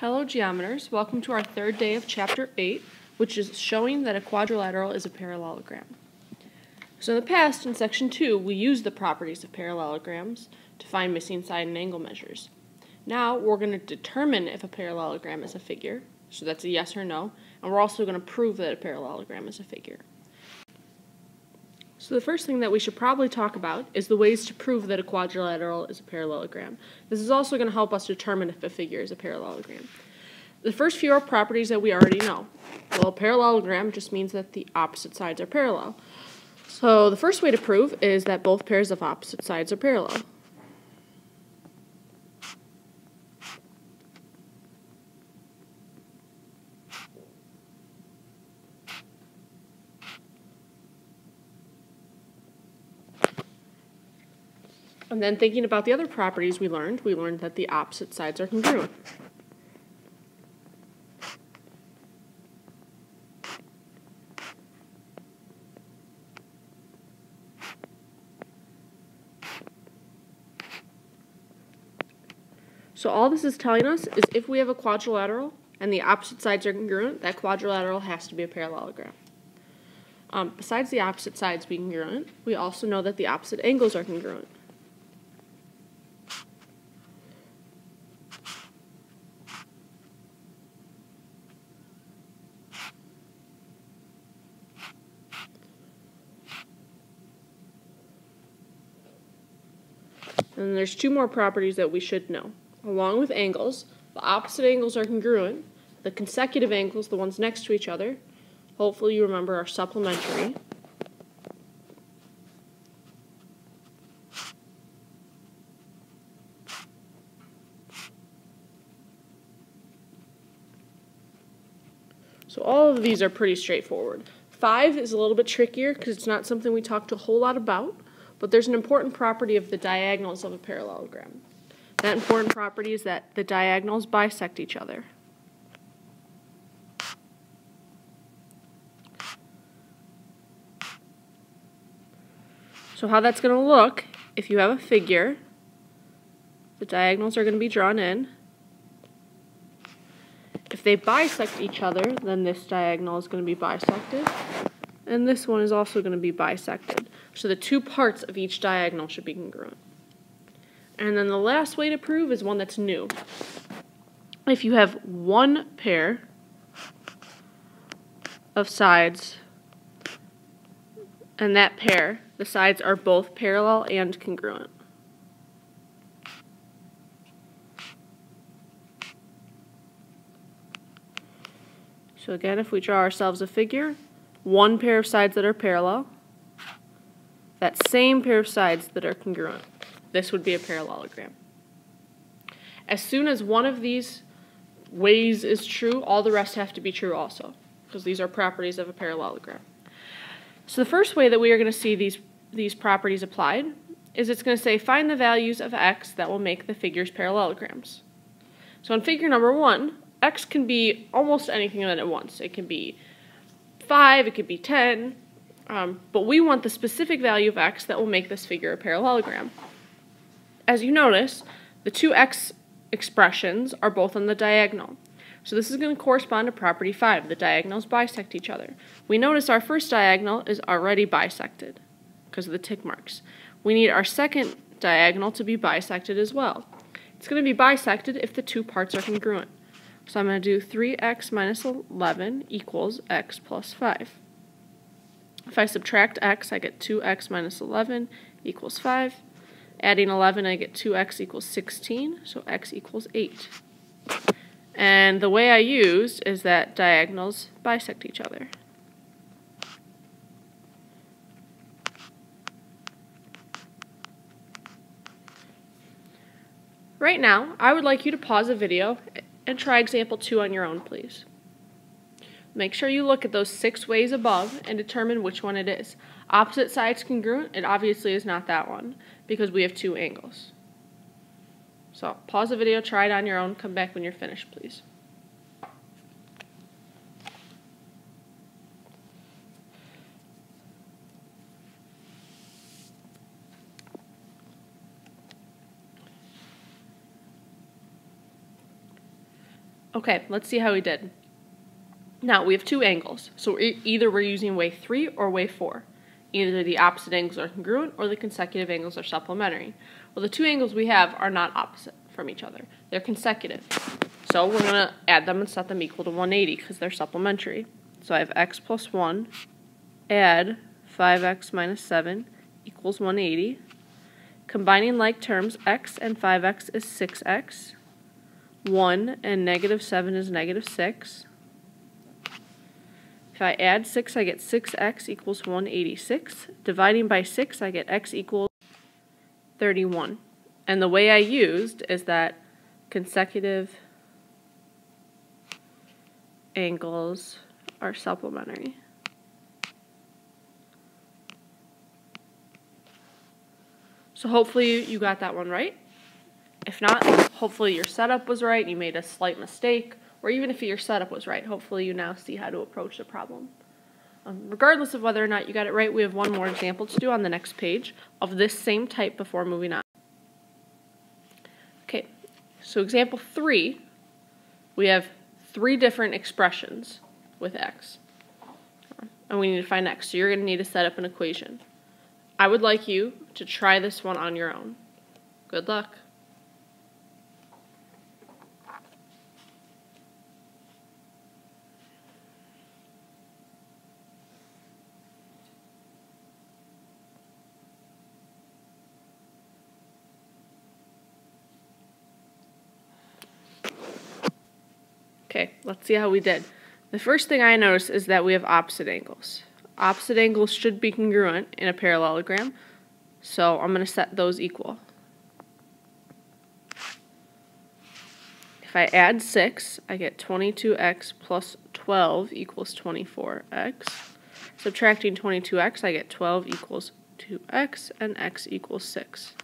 Hello geometers, welcome to our third day of chapter 8, which is showing that a quadrilateral is a parallelogram. So in the past, in section 2, we used the properties of parallelograms to find missing side and angle measures. Now we're going to determine if a parallelogram is a figure, so that's a yes or no, and we're also going to prove that a parallelogram is a figure. So the first thing that we should probably talk about is the ways to prove that a quadrilateral is a parallelogram. This is also going to help us determine if a figure is a parallelogram. The first few are properties that we already know. Well, a parallelogram just means that the opposite sides are parallel. So the first way to prove is that both pairs of opposite sides are parallel. And then thinking about the other properties we learned, we learned that the opposite sides are congruent. So all this is telling us is if we have a quadrilateral and the opposite sides are congruent, that quadrilateral has to be a parallelogram. Um, besides the opposite sides being congruent, we also know that the opposite angles are congruent. And there's two more properties that we should know. Along with angles, the opposite angles are congruent. The consecutive angles, the ones next to each other, hopefully you remember are supplementary. So all of these are pretty straightforward. Five is a little bit trickier because it's not something we talked a whole lot about but there's an important property of the diagonals of a parallelogram. That important property is that the diagonals bisect each other. So how that's going to look, if you have a figure, the diagonals are going to be drawn in. If they bisect each other, then this diagonal is going to be bisected, and this one is also going to be bisected. So the two parts of each diagonal should be congruent. And then the last way to prove is one that's new. If you have one pair of sides, and that pair, the sides are both parallel and congruent. So again, if we draw ourselves a figure, one pair of sides that are parallel, that same pair of sides that are congruent. This would be a parallelogram. As soon as one of these ways is true, all the rest have to be true also, because these are properties of a parallelogram. So the first way that we are going to see these, these properties applied is it's going to say find the values of x that will make the figures parallelograms. So in figure number one, x can be almost anything that it wants. It can be 5, it could be 10, um, but we want the specific value of x that will make this figure a parallelogram. As you notice, the two x expressions are both on the diagonal. So this is going to correspond to property 5. The diagonals bisect each other. We notice our first diagonal is already bisected because of the tick marks. We need our second diagonal to be bisected as well. It's going to be bisected if the two parts are congruent. So I'm going to do 3x minus 11 equals x plus 5. If I subtract x, I get 2x minus 11 equals 5. Adding 11, I get 2x equals 16, so x equals 8. And the way I used is that diagonals bisect each other. Right now, I would like you to pause the video and try example 2 on your own, please. Make sure you look at those six ways above and determine which one it is. Opposite sides congruent, it obviously is not that one because we have two angles. So pause the video, try it on your own, come back when you're finished, please. Okay, let's see how we did. Now, we have two angles, so either we're using way 3 or way 4. Either the opposite angles are congruent or the consecutive angles are supplementary. Well, the two angles we have are not opposite from each other. They're consecutive. So we're going to add them and set them equal to 180 because they're supplementary. So I have x plus 1, add 5x minus 7 equals 180. Combining like terms, x and 5x is 6x. 1 and negative 7 is negative 6. If I add 6, I get 6x equals 186. Dividing by 6, I get x equals 31. And the way I used is that consecutive angles are supplementary. So hopefully you got that one right. If not, hopefully your setup was right, you made a slight mistake, or even if your setup was right, hopefully you now see how to approach the problem. Um, regardless of whether or not you got it right, we have one more example to do on the next page of this same type before moving on. Okay, so example three, we have three different expressions with x. And we need to find x, so you're going to need to set up an equation. I would like you to try this one on your own. Good luck. Okay, let's see how we did. The first thing I notice is that we have opposite angles. Opposite angles should be congruent in a parallelogram, so I'm going to set those equal. If I add 6, I get 22x plus 12 equals 24x. Subtracting 22x, I get 12 equals 2x, and x equals 6.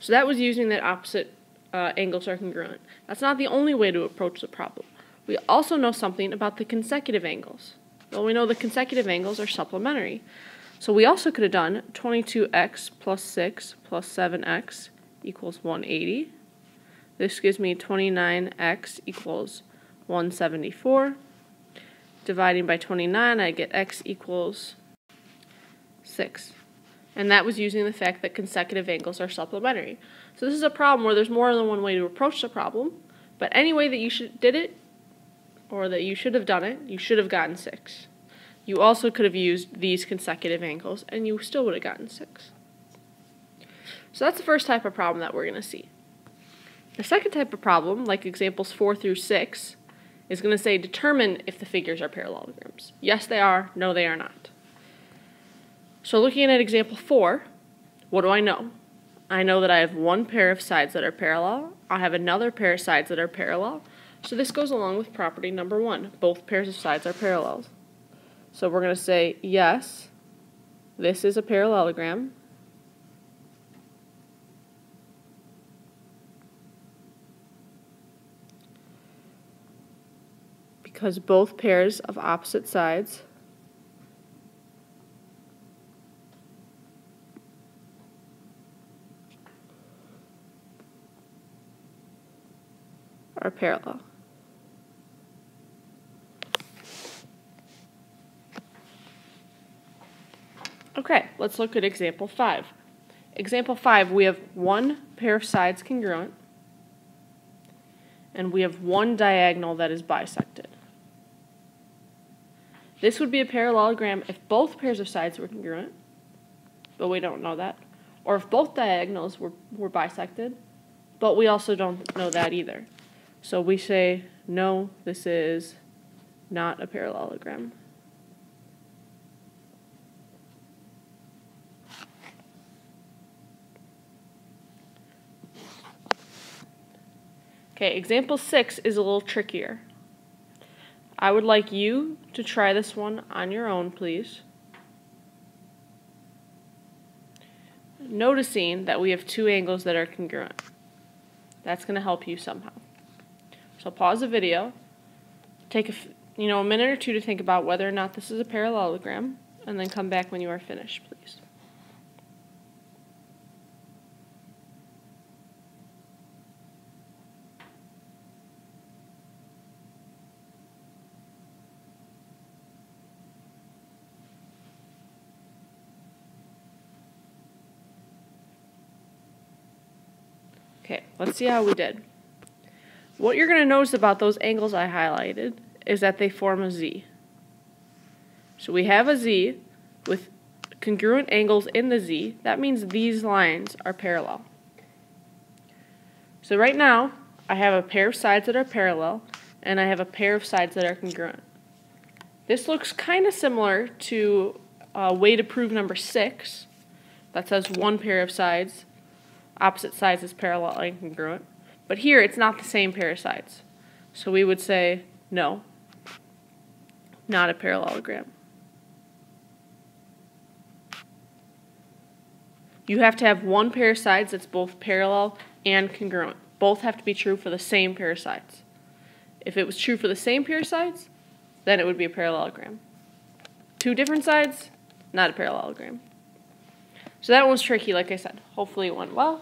So that was using that opposite uh, angles are congruent. That's not the only way to approach the problem. We also know something about the consecutive angles. Well, we know the consecutive angles are supplementary. So we also could have done 22x plus 6 plus 7x equals 180. This gives me 29x equals 174. Dividing by 29, I get x equals 6. And that was using the fact that consecutive angles are supplementary. So this is a problem where there's more than one way to approach the problem, but any way that you should, did it, or that you should have done it, you should have gotten 6. You also could have used these consecutive angles, and you still would have gotten 6. So that's the first type of problem that we're going to see. The second type of problem, like examples 4 through 6, is going to say determine if the figures are parallelograms. Yes, they are. No, they are not. So looking at example 4, what do I know? I know that I have one pair of sides that are parallel. I have another pair of sides that are parallel. So this goes along with property number one. Both pairs of sides are parallels. So we're going to say, yes, this is a parallelogram. Because both pairs of opposite sides are parallel. Okay, let's look at example 5. Example 5, we have one pair of sides congruent, and we have one diagonal that is bisected. This would be a parallelogram if both pairs of sides were congruent, but we don't know that. Or if both diagonals were, were bisected, but we also don't know that either. So we say, no, this is not a parallelogram. Okay, example six is a little trickier. I would like you to try this one on your own, please. Noticing that we have two angles that are congruent. That's going to help you somehow. So pause the video, take a, you know, a minute or two to think about whether or not this is a parallelogram, and then come back when you are finished, please. Okay, let's see how we did. What you're going to notice about those angles I highlighted is that they form a Z. So we have a Z with congruent angles in the Z. That means these lines are parallel. So right now, I have a pair of sides that are parallel, and I have a pair of sides that are congruent. This looks kind of similar to uh, way to prove number six. That says one pair of sides, opposite sides is parallel and congruent. But here, it's not the same pair of sides. So we would say, no, not a parallelogram. You have to have one pair of sides that's both parallel and congruent. Both have to be true for the same pair of sides. If it was true for the same pair of sides, then it would be a parallelogram. Two different sides, not a parallelogram. So that one was tricky, like I said. Hopefully it went well.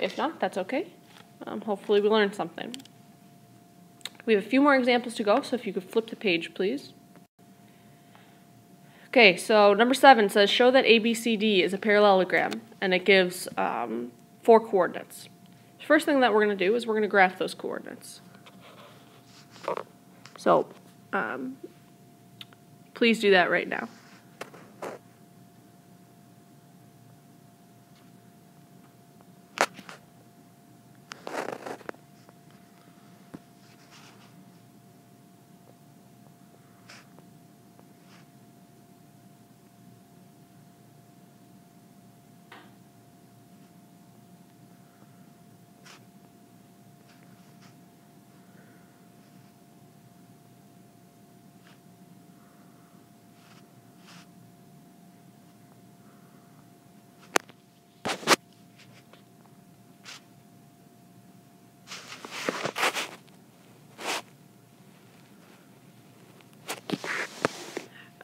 If not, that's okay. Um, hopefully we learned something. We have a few more examples to go, so if you could flip the page, please. Okay, so number seven says show that ABCD is a parallelogram, and it gives um, four coordinates. The first thing that we're going to do is we're going to graph those coordinates. So, um, please do that right now.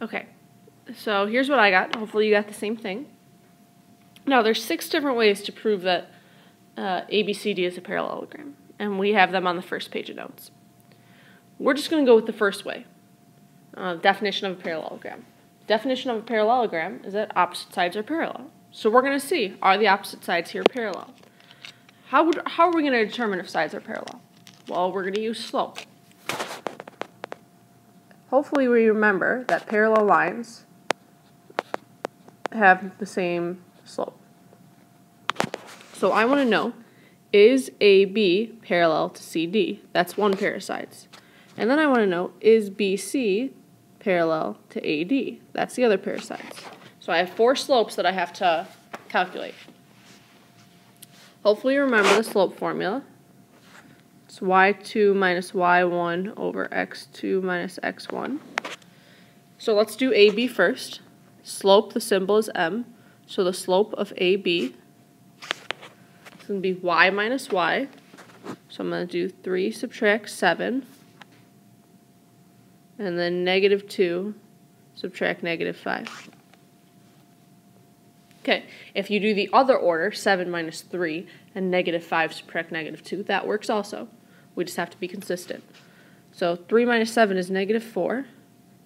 Okay, so here's what I got. Hopefully you got the same thing. Now there's six different ways to prove that uh, ABCD is a parallelogram, and we have them on the first page of notes. We're just going to go with the first way, uh, definition of a parallelogram. Definition of a parallelogram is that opposite sides are parallel. So we're going to see, are the opposite sides here parallel? How, would, how are we going to determine if sides are parallel? Well, we're going to use slope. Hopefully we remember that parallel lines have the same slope. So I want to know, is AB parallel to CD? That's one pair of sides. And then I want to know, is BC parallel to AD? That's the other pair of sides. So I have four slopes that I have to calculate. Hopefully you remember the slope formula. It's y2 minus y1 over x2 minus x1. So let's do AB first. Slope, the symbol is m. So the slope of AB is going to be y minus y. So I'm going to do 3 subtract 7. And then negative 2 subtract negative 5. Okay, if you do the other order, 7 minus 3, and negative 5 subtract negative 2, that works also. We just have to be consistent. So 3 minus 7 is negative 4.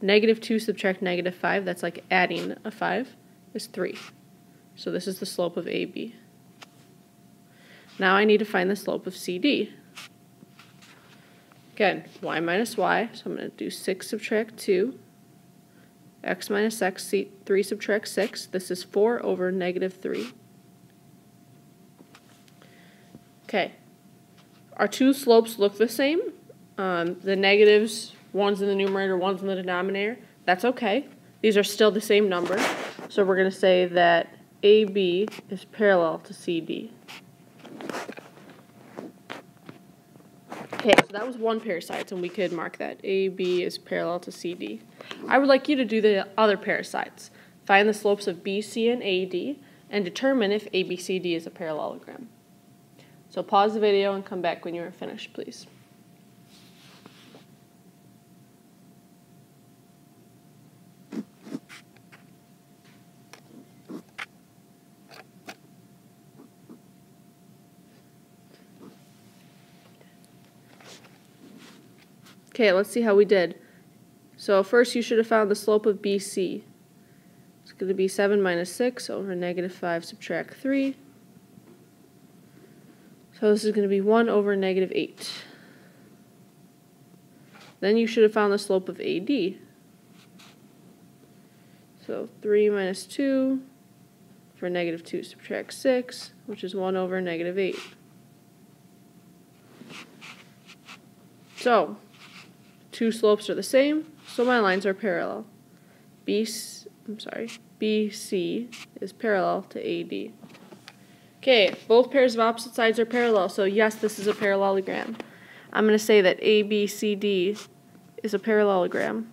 Negative 2 subtract negative 5, that's like adding a 5, is 3. So this is the slope of AB. Now I need to find the slope of CD. Again, y minus y, so I'm going to do 6 subtract 2. x minus x, 3 subtract 6. This is 4 over negative 3. Okay, our two slopes look the same. Um, the negatives, one's in the numerator, one's in the denominator. That's okay. These are still the same number. So we're going to say that AB is parallel to CD. Okay, so that was one pair of sides, and we could mark that. AB is parallel to CD. I would like you to do the other pair of sides. Find the slopes of BC and AD, and determine if ABCD is a parallelogram. So pause the video and come back when you are finished, please. Okay, let's see how we did. So first you should have found the slope of BC. It's going to be 7 minus 6 over negative 5 subtract 3. So this is going to be 1 over negative 8. Then you should have found the slope of AD. So 3 minus 2 for negative 2 subtract 6, which is 1 over negative 8. So, two slopes are the same, so my lines are parallel. B, I'm sorry, BC is parallel to AD. Okay, both pairs of opposite sides are parallel, so yes, this is a parallelogram. I'm going to say that ABCD is a parallelogram.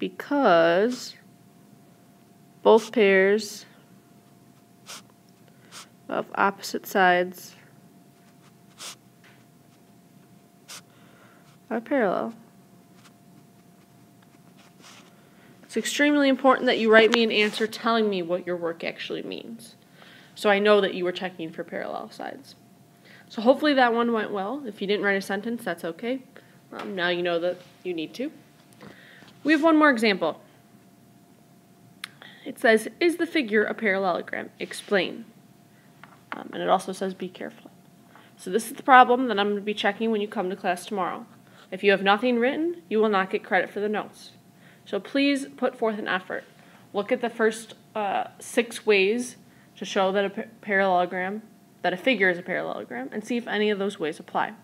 Because both pairs of opposite sides are parallel. It's extremely important that you write me an answer telling me what your work actually means. So I know that you were checking for parallel sides. So hopefully that one went well. If you didn't write a sentence, that's okay. Um, now you know that you need to. We have one more example. It says, is the figure a parallelogram? Explain. Um, and it also says be careful. So this is the problem that I'm going to be checking when you come to class tomorrow. If you have nothing written, you will not get credit for the notes. So please put forth an effort. Look at the first uh, six ways to show that a parallelogram, that a figure is a parallelogram, and see if any of those ways apply.